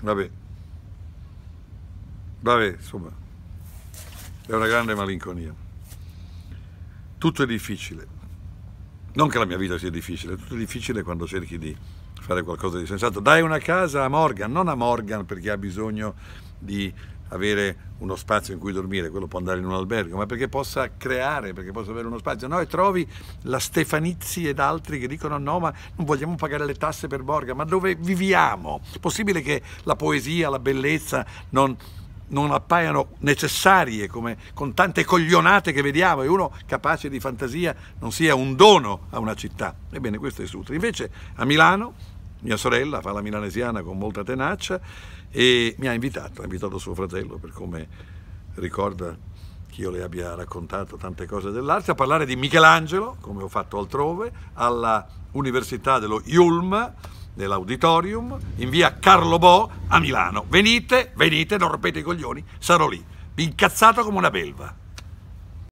Vabbè. Vabbè, insomma, è una grande malinconia. Tutto è difficile. Non che la mia vita sia difficile, tutto è difficile quando cerchi di fare qualcosa di sensato. Dai una casa a Morgan, non a Morgan perché ha bisogno di avere uno spazio in cui dormire, quello può andare in un albergo, ma perché possa creare, perché possa avere uno spazio. No, e trovi la Stefanizzi ed altri che dicono no, ma non vogliamo pagare le tasse per Borga, ma dove viviamo? È possibile che la poesia, la bellezza non, non appaiano necessarie come con tante coglionate che vediamo e uno capace di fantasia non sia un dono a una città. Ebbene, questo è Sutri. Invece a Milano mia sorella fa la milanesiana con molta tenacia e mi ha invitato, ha invitato suo fratello per come ricorda che io le abbia raccontato tante cose dell'arte, a parlare di Michelangelo, come ho fatto altrove, alla Università dello Yulm, nell'auditorium, in via Carlo Bo a Milano. Venite, venite, non rompete i coglioni, sarò lì, incazzato come una belva.